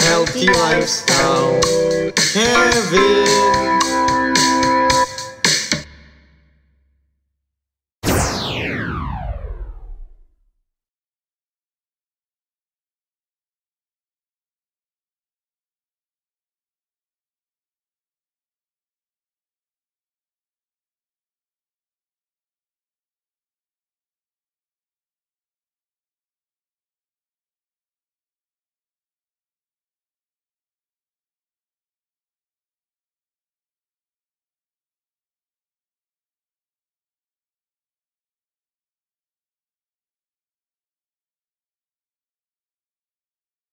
Healthy lifestyle. Heavy.